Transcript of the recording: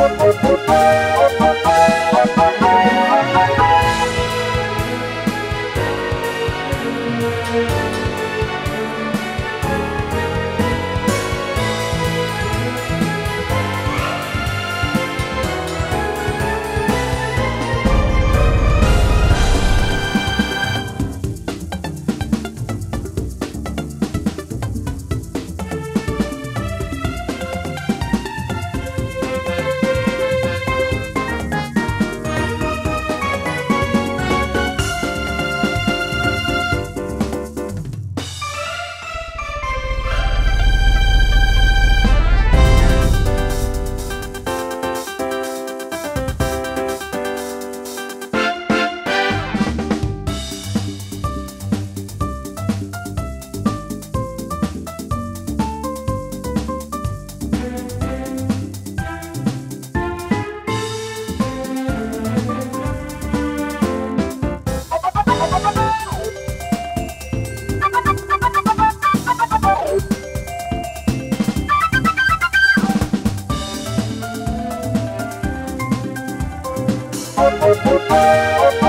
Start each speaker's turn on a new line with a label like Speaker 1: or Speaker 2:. Speaker 1: Oh Música